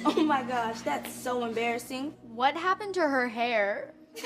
Oh my gosh, that's so embarrassing. What happened to her hair?